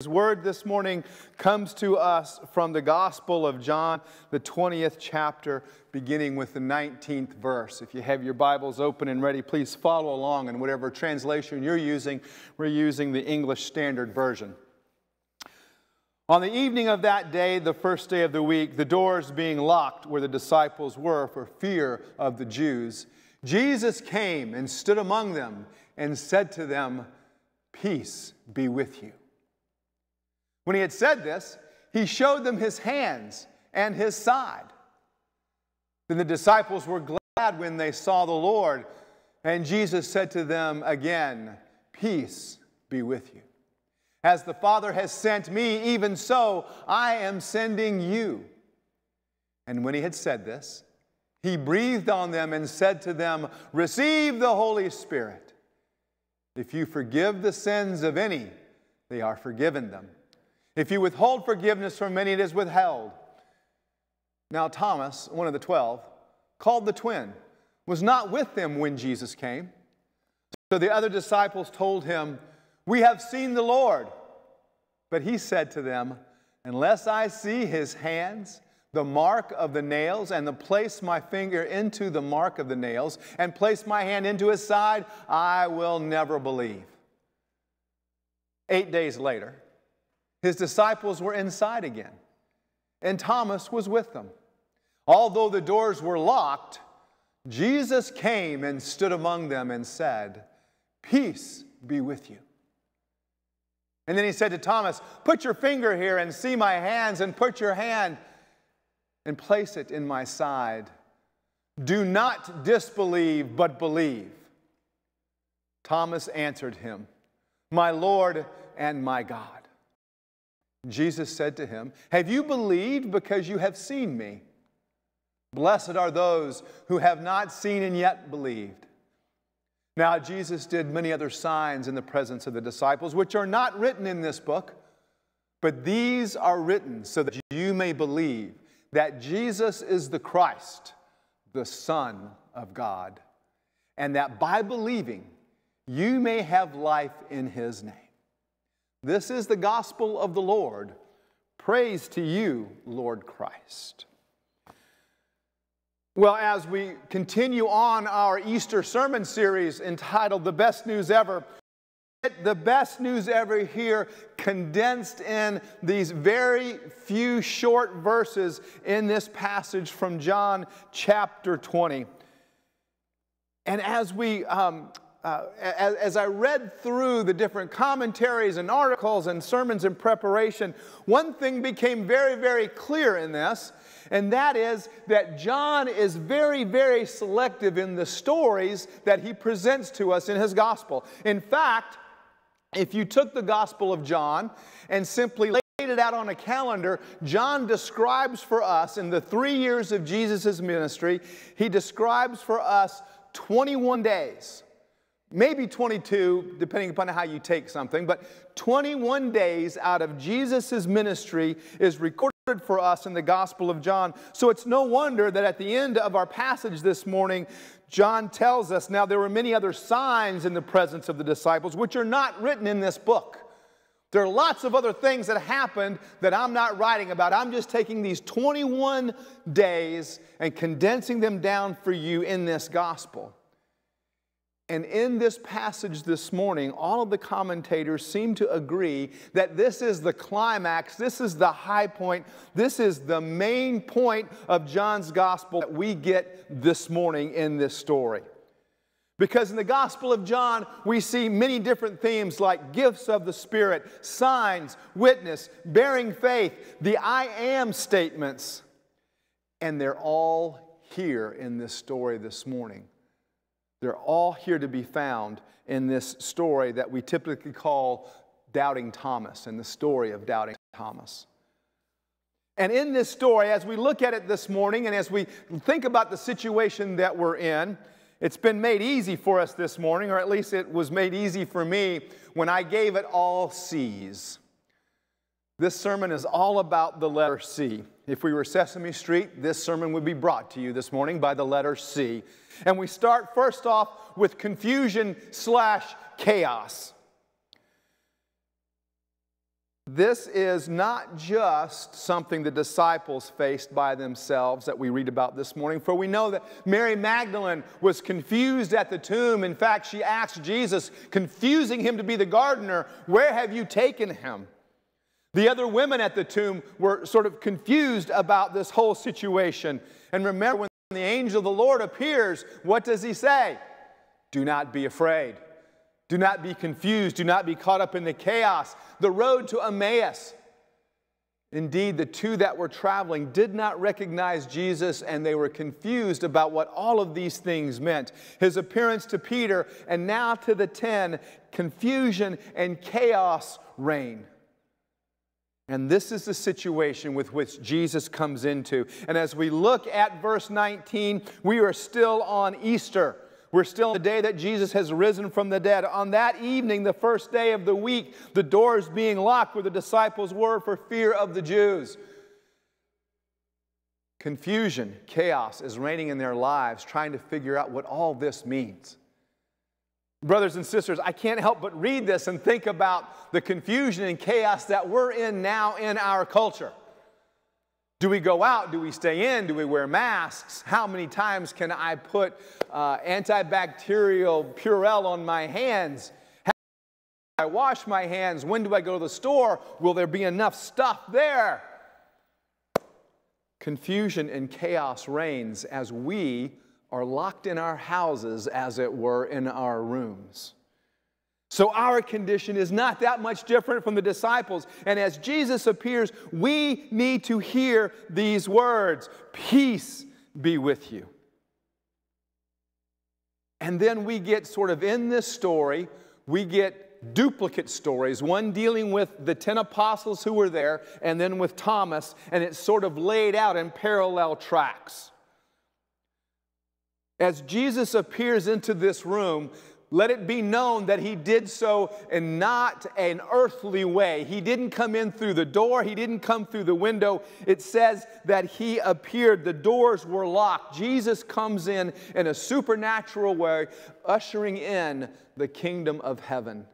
His word this morning comes to us from the Gospel of John, the 20th chapter, beginning with the 19th verse. If you have your Bibles open and ready, please follow along in whatever translation you're using. We're using the English Standard Version. On the evening of that day, the first day of the week, the doors being locked where the disciples were for fear of the Jews, Jesus came and stood among them and said to them, Peace be with you. When he had said this, he showed them his hands and his side. Then the disciples were glad when they saw the Lord, and Jesus said to them again, Peace be with you. As the Father has sent me, even so I am sending you. And when he had said this, he breathed on them and said to them, Receive the Holy Spirit. If you forgive the sins of any, they are forgiven them. If you withhold forgiveness from many, it is withheld. Now, Thomas, one of the twelve, called the twin, was not with them when Jesus came. So the other disciples told him, We have seen the Lord. But he said to them, Unless I see his hands, the mark of the nails, and the place my finger into the mark of the nails, and place my hand into his side, I will never believe. Eight days later, his disciples were inside again, and Thomas was with them. Although the doors were locked, Jesus came and stood among them and said, Peace be with you. And then he said to Thomas, Put your finger here and see my hands, and put your hand and place it in my side. Do not disbelieve, but believe. Thomas answered him, My Lord and my God. Jesus said to him, Have you believed because you have seen me? Blessed are those who have not seen and yet believed. Now, Jesus did many other signs in the presence of the disciples, which are not written in this book, but these are written so that you may believe that Jesus is the Christ, the Son of God, and that by believing you may have life in his name. This is the gospel of the Lord. Praise to you, Lord Christ. Well, as we continue on our Easter sermon series entitled The Best News Ever, the best news ever here condensed in these very few short verses in this passage from John chapter 20. And as we um, uh, as, as, I read through the different commentaries and articles and sermons in preparation, one thing became very, very clear in this, and that is that John is very, very selective in the stories that he presents to us in his gospel. In fact, if you took the gospel of John and simply laid it out on a calendar, John describes for us in the three years of Jesus' ministry, he describes for us 21 days maybe 22, depending upon how you take something, but 21 days out of Jesus' ministry is recorded for us in the Gospel of John. So it's no wonder that at the end of our passage this morning, John tells us now there were many other signs in the presence of the disciples which are not written in this book. There are lots of other things that happened that I'm not writing about. I'm just taking these 21 days and condensing them down for you in this gospel. And in this passage this morning, all of the commentators seem to agree that this is the climax, this is the high point, this is the main point of John's gospel that we get this morning in this story. Because in the Gospel of John, we see many different themes like gifts of the Spirit, signs, witness, bearing faith, the I am statements. And they're all here in this story this morning. They're all here to be found in this story that we typically call Doubting Thomas and the story of Doubting Thomas. And in this story, as we look at it this morning and as we think about the situation that we're in, it's been made easy for us this morning, or at least it was made easy for me when I gave it all C's. This sermon is all about the letter C. If we were Sesame Street, this sermon would be brought to you this morning by the letter C. And we start first off with confusion slash chaos. This is not just something the disciples faced by themselves that we read about this morning, for we know that Mary Magdalene was confused at the tomb. In fact, she asked Jesus, confusing him to be the gardener, Where have you taken him? The other women at the tomb were sort of confused about this whole situation. And remember, when the angel of the Lord appears, what does he say? Do not be afraid. Do not be confused. Do not be caught up in the chaos. The road to Emmaus. Indeed, the two that were traveling did not recognize Jesus and they were confused about what all of these things meant. His appearance to Peter and now to the ten, confusion and chaos reign. And this is the situation with which Jesus comes into. And as we look at verse 19, we are still on Easter. We're still the day that Jesus has risen from the dead. On that evening, the first day of the week, the doors being locked where the disciples were for fear of the Jews. Confusion, chaos is reigning in their lives, trying to figure out what all this means. Brothers and sisters, I can't help but read this and think about the confusion and chaos that we're in now in our culture. Do we go out? Do we stay in? Do we wear masks? How many times can I put uh, antibacterial Purell on my hands? How do I wash my hands? When do I go to the store? Will there be enough stuff there? Confusion and chaos reigns as we are locked in our houses, as it were, in our rooms. So our condition is not that much different from the disciples. And as Jesus appears, we need to hear these words Peace be with you. And then we get sort of in this story, we get duplicate stories, one dealing with the 10 apostles who were there, and then with Thomas, and it's sort of laid out in parallel tracks. As Jesus appears into this room, let it be known that he did so in not an earthly way. He didn't come in through the door, he didn't come through the window. It says that he appeared, the doors were locked. Jesus comes in in a supernatural way, ushering in the kingdom of heaven.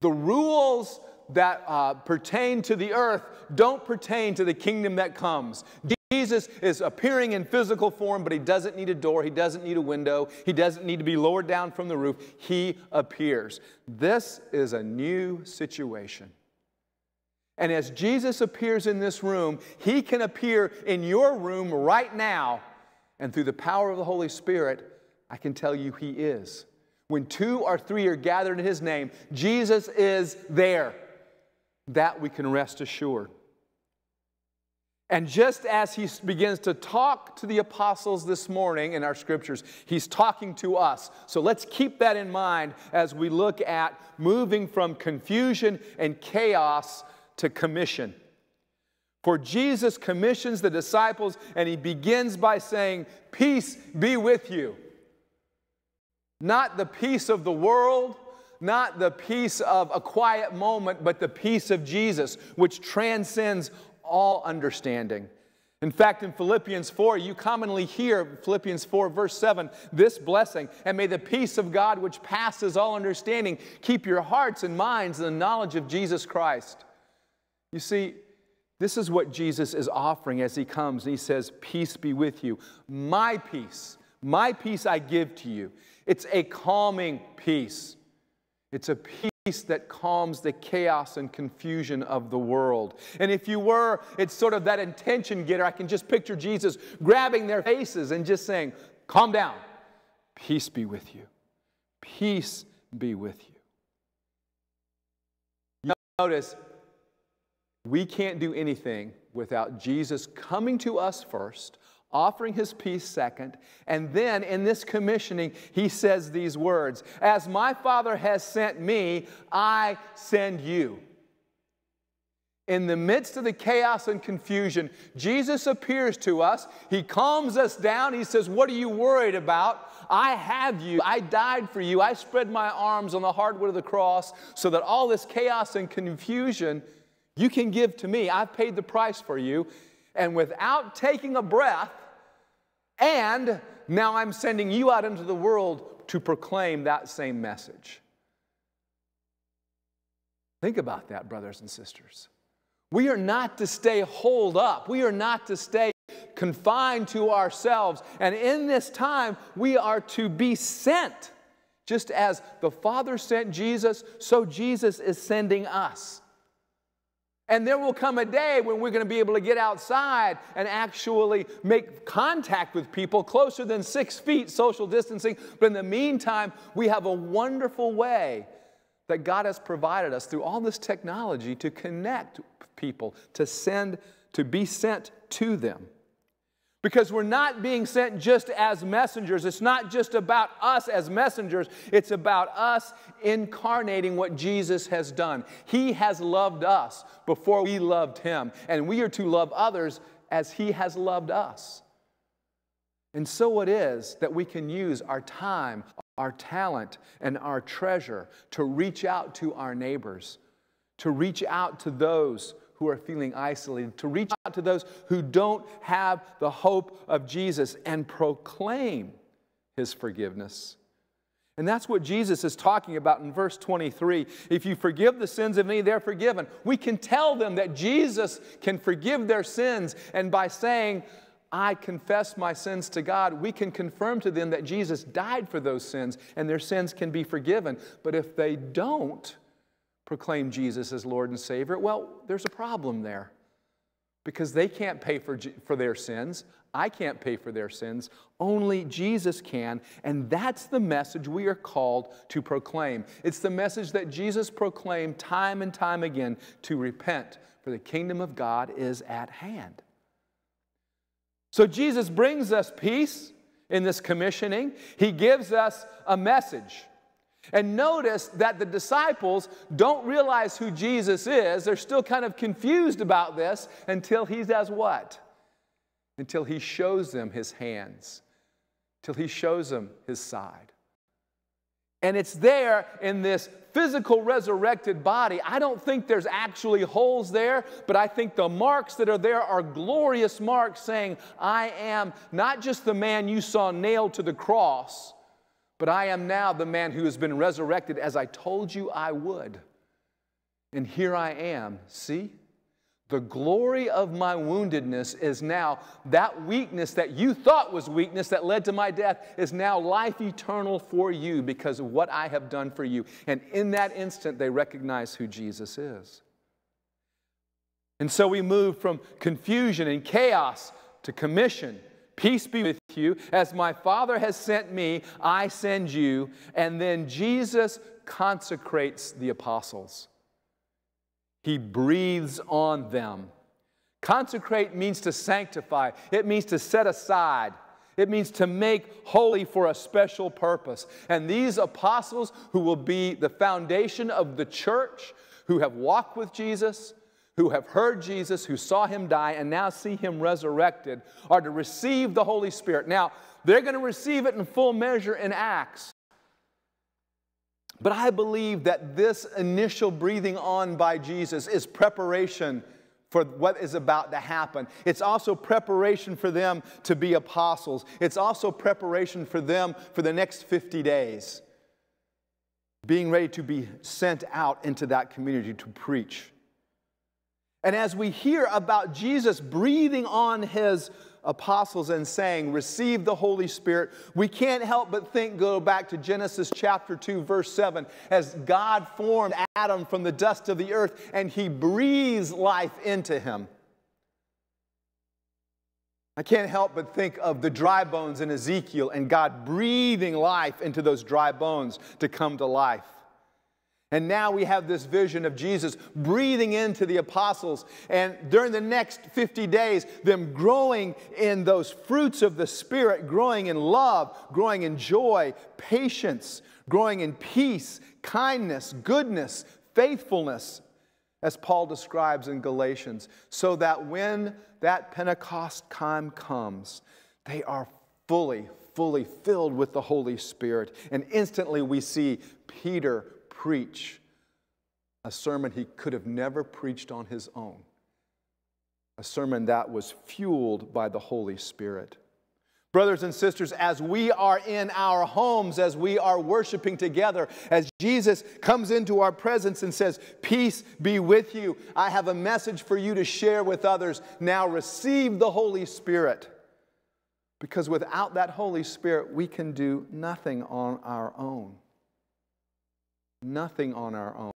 The rules that uh, pertain to the earth don't pertain to the kingdom that comes. Jesus is appearing in physical form, but he doesn't need a door, he doesn't need a window, he doesn't need to be lowered down from the roof. He appears. This is a new situation. And as Jesus appears in this room, he can appear in your room right now. And through the power of the Holy Spirit, I can tell you he is. When two or three are gathered in his name, Jesus is there. That we can rest assured. And just as he begins to talk to the apostles this morning in our scriptures, he's talking to us. So let's keep that in mind as we look at moving from confusion and chaos to commission. For Jesus commissions the disciples, and he begins by saying, Peace be with you. Not the peace of the world, not the peace of a quiet moment, but the peace of Jesus, which transcends all understanding. In fact, in Philippians 4, you commonly hear Philippians 4, verse 7, this blessing, and may the peace of God, which passes all understanding, keep your hearts and minds in the knowledge of Jesus Christ. You see, this is what Jesus is offering as he comes, and he says, Peace be with you. My peace, my peace I give to you. It's a calming peace. It's a peace peace that calms the chaos and confusion of the world. And if you were, it's sort of that intention getter. I can just picture Jesus grabbing their faces and just saying, Calm down. Peace be with you. Peace be with you. Notice, we can't do anything without Jesus coming to us first, offering his peace second. And then in this commissioning, he says these words As my Father has sent me, I send you. In the midst of the chaos and confusion, Jesus appears to us. He calms us down. He says, What are you worried about? I have you. I died for you. I spread my arms on the hardwood of the cross so that all this chaos and confusion you can give to me. I've paid the price for you. And without taking a breath, and now I'm sending you out into the world to proclaim that same message. Think about that, brothers and sisters. We are not to stay holed up. We are not to stay confined to ourselves. And in this time, we are to be sent. Just as the Father sent Jesus, so Jesus is sending us. And there will come a day when we're going to be able to get outside and actually make contact with people closer than six feet social distancing. But in the meantime, we have a wonderful way that God has provided us through all this technology to connect people, to send, to be sent to them. Because we're not being sent just as messengers. It's not just about us as messengers, it's about us incarnating what Jesus has done. He has loved us before we loved him, and we are to love others as he has loved us. And so it is that we can use our time, our talent, and our treasure to reach out to our neighbors, to reach out to those who are feeling isolated, to reach out to those who don't have the hope of Jesus and proclaim his forgiveness. And that's what Jesus is talking about in verse 23. If you forgive the sins of any, they're forgiven. We can tell them that Jesus can forgive their sins, and by saying, I confess my sins to God, we can confirm to them that Jesus died for those sins and their sins can be forgiven. But if they don't, proclaim Jesus as Lord and Savior, well, there's a problem there because they can't pay for, for their sins. I can't pay for their sins. Only Jesus can. And that's the message we are called to proclaim. It's the message that Jesus proclaimed time and time again to repent, for the kingdom of God is at hand. So Jesus brings us peace in this commissioning, He gives us a message. And notice that the disciples don't realize who Jesus is. They're still kind of confused about this until he does what? Until he shows them his hands, till he shows them his side. And it's there in this physical resurrected body. I don't think there's actually holes there, but I think the marks that are there are glorious marks saying, I am not just the man you saw nailed to the cross but I am now the man who has been resurrected as I told you I would. And here I am. See? The glory of my woundedness is now that weakness that you thought was weakness that led to my death is now life eternal for you because of what I have done for you. And in that instant, they recognize who Jesus is. And so we move from confusion and chaos to commission Peace be with you. As my Father has sent me, I send you. And then Jesus consecrates the apostles, He breathes on them. Consecrate means to sanctify, it means to set aside. It means to make holy for a special purpose. And these apostles, who will be the foundation of the church, who have walked with Jesus, who have heard Jesus, who saw him die, and now see him resurrected, are to receive the Holy Spirit. Now, they're going to receive it in full measure in Acts. But I believe that this initial breathing on by Jesus is preparation for what is about to happen. It's also preparation for them to be apostles. It's also preparation for them for the next 50 days, being ready to be sent out into that community to preach. And as we hear about Jesus breathing on his apostles and saying, Receive the Holy Spirit, we can't help but think, go back to Genesis chapter 2, verse 7, as God formed Adam from the dust of the earth and he breathes life into him. I can't help but think of the dry bones in Ezekiel and God breathing life into those dry bones to come to life. And now we have this vision of Jesus breathing into the apostles. And during the next 50 days, them growing in those fruits of the Spirit, growing in love, growing in joy, patience, growing in peace, kindness, goodness, faithfulness, as Paul describes in Galatians, so that when that Pentecost time comes, they are fully, fully filled with the Holy Spirit. And instantly we see Peter preach a sermon he could have never preached on his own, a sermon that was fueled by the Holy Spirit. Brothers and sisters, as we are in our homes, as we are worshiping together, as Jesus comes into our presence and says, Peace be with you, I have a message for you to share with others. Now receive the Holy Spirit. Because without that Holy Spirit, we can do nothing on our own. Nothing on our own.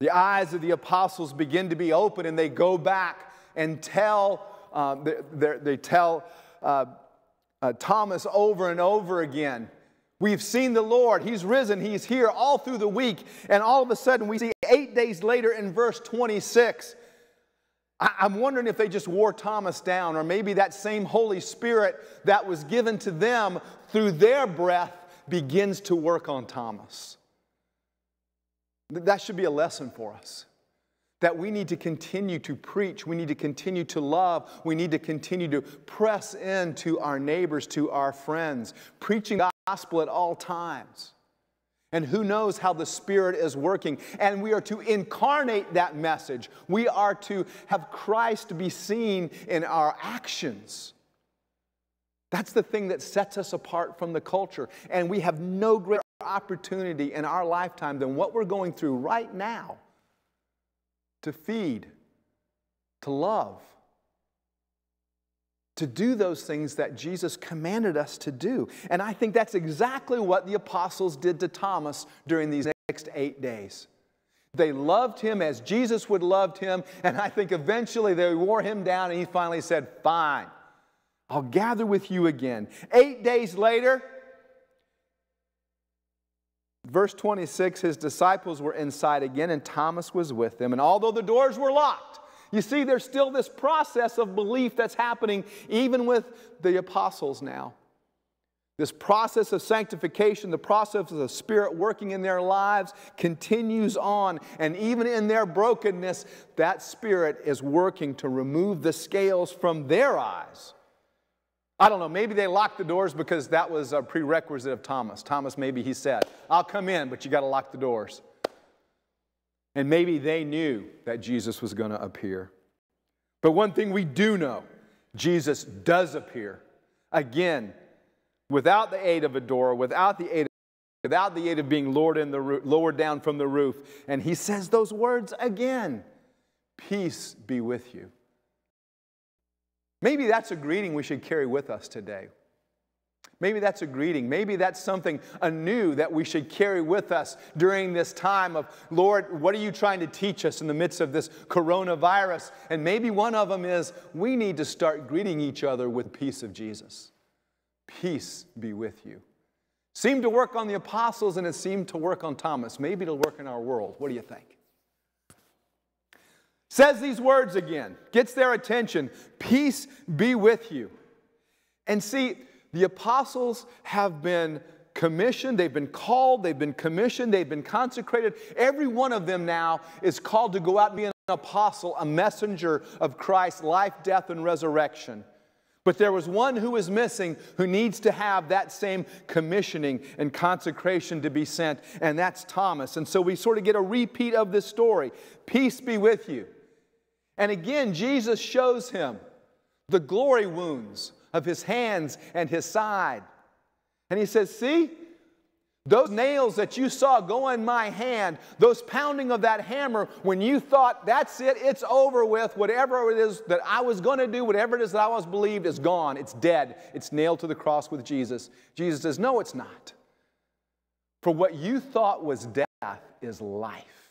The eyes of the apostles begin to be open and they go back and tell um, they, they, tell uh, uh, Thomas over and over again. We've seen the Lord. He's risen. He's here all through the week. And all of a sudden, we see eight days later in verse 26. I'm wondering if they just wore Thomas down, or maybe that same Holy Spirit that was given to them through their breath begins to work on Thomas. That should be a lesson for us that we need to continue to preach, we need to continue to love, we need to continue to press into our neighbors, to our friends, preaching the gospel at all times. And who knows how the Spirit is working. And we are to incarnate that message. We are to have Christ be seen in our actions. That's the thing that sets us apart from the culture. And we have no greater opportunity in our lifetime than what we're going through right now to feed, to love, to do those things that Jesus commanded us to do. And I think that's exactly what the apostles did to Thomas during these next eight days. They loved him as Jesus would loved him, and I think eventually they wore him down and he finally said, Fine, I'll gather with you again. Eight days later, Verse 26 His disciples were inside again, and Thomas was with them. And although the doors were locked, you see, there's still this process of belief that's happening even with the apostles now. This process of sanctification, the process of the Spirit working in their lives continues on. And even in their brokenness, that Spirit is working to remove the scales from their eyes I don't know, maybe they locked the doors because that was a prerequisite of Thomas. Thomas, maybe he said, I'll come in, but you got to lock the doors. And maybe they knew that Jesus was going to appear. But one thing we do know Jesus does appear. Again, without the aid of a door, without the aid of without the aid of being lowered, in the lowered down from the roof. And he says those words again Peace be with you. Maybe that's a greeting we should carry with us today. Maybe that's a greeting. Maybe that's something anew that we should carry with us during this time of, Lord, what are you trying to teach us in the midst of this coronavirus? And maybe one of them is we need to start greeting each other with peace of Jesus. Peace be with you. Seemed to work on the apostles and it seemed to work on Thomas. Maybe it'll work in our world. What do you think? Says these words again, gets their attention Peace be with you. And see, the apostles have been commissioned, they've been called, they've been commissioned, they've been consecrated. Every one of them now is called to go out and be an apostle, a messenger of Christ's life, death, and resurrection. But there was one who is missing who needs to have that same commissioning and consecration to be sent, and that's Thomas. And so we sort of get a repeat of this story. Peace be with you. And again, Jesus shows him the glory wounds of his hands and his side. And he says, See, those nails that you saw go in my hand, those pounding of that hammer, when you thought, that's it, it's over with, whatever it is that I was going to do, whatever it is that I was believed, is gone. It's dead. It's nailed to the cross with Jesus. Jesus says, No, it's not. For what you thought was death is life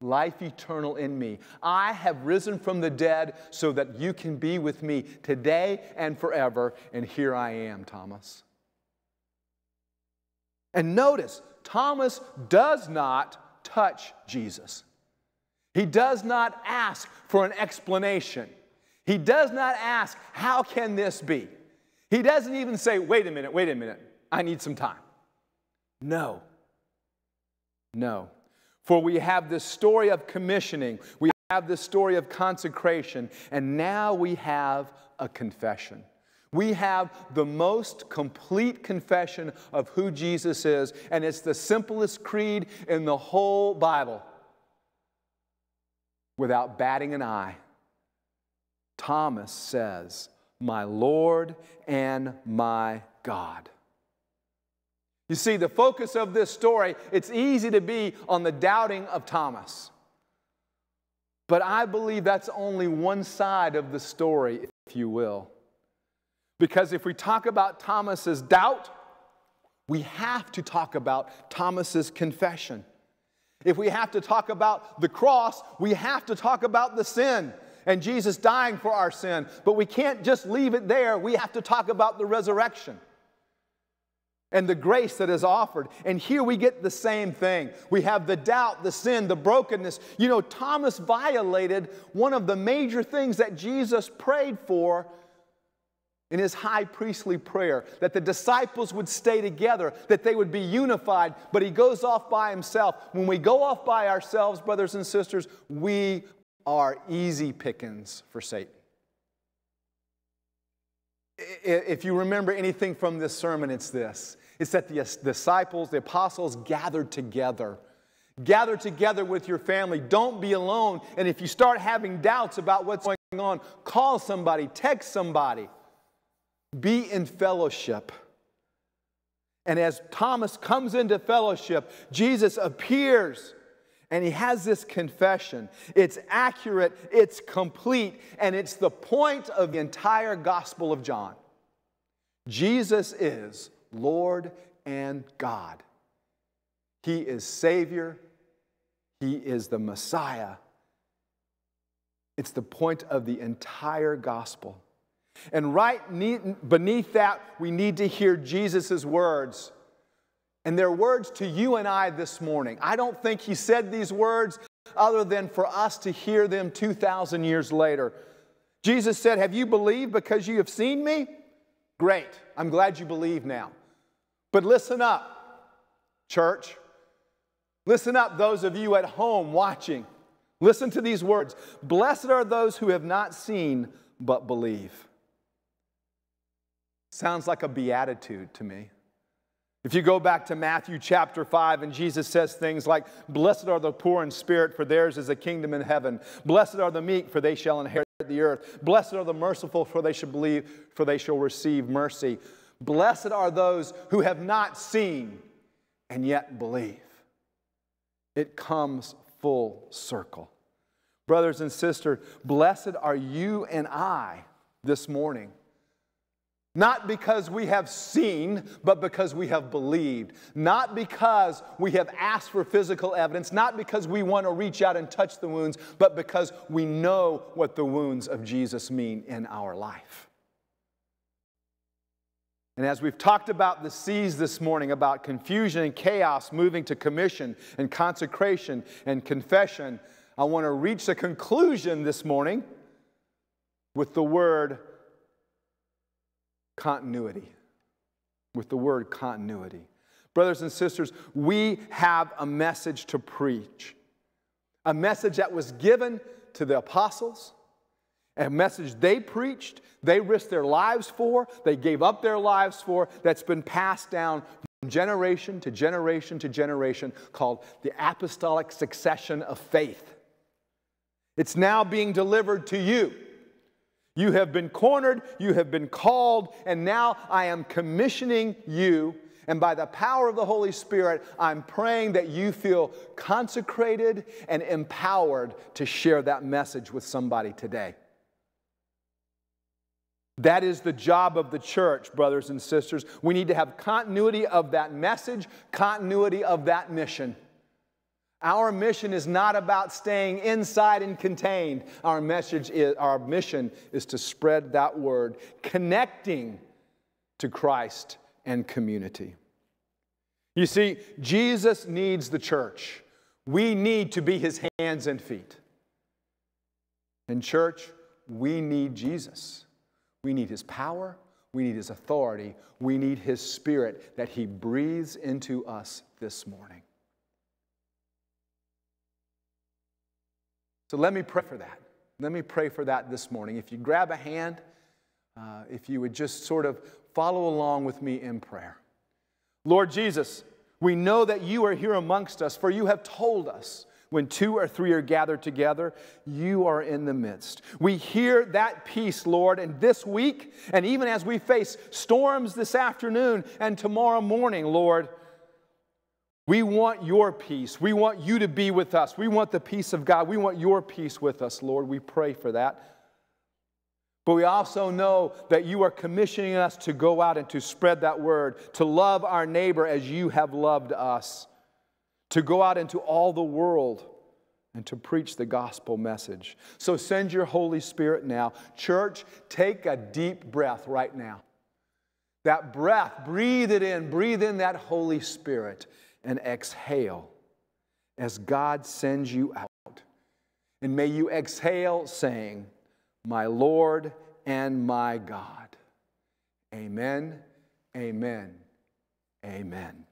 life eternal in me. I have risen from the dead so that you can be with me today and forever. And here I am, Thomas. And notice, Thomas does not touch Jesus. He does not ask for an explanation. He does not ask, How can this be? He doesn't even say, Wait a minute, wait a minute, I need some time. No. No. For we have this story of commissioning, we have this story of consecration, and now we have a confession. We have the most complete confession of who Jesus is, and it's the simplest creed in the whole Bible. Without batting an eye, Thomas says, my Lord and my God. You see, the focus of this story, it's easy to be on the doubting of Thomas. But I believe that's only one side of the story, if you will. Because if we talk about Thomas's doubt, we have to talk about Thomas's confession. If we have to talk about the cross, we have to talk about the sin and Jesus dying for our sin. But we can't just leave it there. We have to talk about the resurrection and the grace that is offered. And here we get the same thing. We have the doubt, the sin, the brokenness. You know, Thomas violated one of the major things that Jesus prayed for in his high priestly prayer that the disciples would stay together, that they would be unified, but he goes off by himself. When we go off by ourselves, brothers and sisters, we are easy pickings for Satan. If you remember anything from this sermon, it's this it's that the disciples, the apostles gathered together. Gather together with your family. Don't be alone. And if you start having doubts about what's going on, call somebody, text somebody. Be in fellowship. And as Thomas comes into fellowship, Jesus appears and he has this confession. It's accurate, it's complete, and it's the point of the entire Gospel of John. Jesus is Lord and God. He is Savior, He is the Messiah. It's the point of the entire Gospel. And right beneath that, we need to hear Jesus' words. And they're words to you and I this morning. I don't think he said these words other than for us to hear them 2,000 years later. Jesus said, Have you believed because you have seen me? Great. I'm glad you believe now. But listen up, church. Listen up, those of you at home watching. Listen to these words Blessed are those who have not seen but believe. Sounds like a beatitude to me. If you go back to Matthew chapter 5, and Jesus says things like, Blessed are the poor in spirit, for theirs is a kingdom in heaven. Blessed are the meek, for they shall inherit the earth. Blessed are the merciful, for they shall believe, for they shall receive mercy. Blessed are those who have not seen and yet believe. It comes full circle. Brothers and sisters, blessed are you and I this morning not because we have seen, but because we have believed. Not because we have asked for physical evidence, not because we want to reach out and touch the wounds, but because we know what the wounds of Jesus mean in our life. And as we've talked about the C's this morning, about confusion and chaos moving to commission and consecration and confession, I want to reach a conclusion this morning with the word continuity. With the word continuity. Brothers and sisters, we have a message to preach. A message that was given to the apostles, a message they preached, they risked their lives for, they gave up their lives for, that's been passed down from generation to generation to generation, called the apostolic succession of faith. It's now being delivered to you. You have been cornered, you have been called, and now I am commissioning you. And by the power of the Holy Spirit, I'm praying that you feel consecrated and empowered to share that message with somebody today. That is the job of the church, brothers and sisters. We need to have continuity of that message, continuity of that mission. Our mission is not about staying inside and contained. Our message is, our mission is to spread that word, connecting to Christ and community. You see, Jesus needs the church. We need to be his hands and feet. In church, we need Jesus. We need his power. We need his authority. We need his spirit that he breathes into us this morning. So let me pray for that. Let me pray for that this morning. If you grab a hand, uh, if you would just sort of follow along with me in prayer. Lord Jesus, we know that you are here amongst us, for you have told us When two or three are gathered together, you are in the midst. We hear that peace, Lord, and this week, and even as we face storms this afternoon and tomorrow morning, Lord, we want your peace. We want you to be with us. We want the peace of God. We want your peace with us, Lord. We pray for that. But we also know that you are commissioning us to go out and to spread that word, to love our neighbor as you have loved us, to go out into all the world and to preach the gospel message. So send your Holy Spirit now. Church, take a deep breath right now. That breath, breathe it in, breathe in that Holy Spirit and exhale as God sends you out. And may you exhale saying, My Lord and my God. Amen, amen, amen.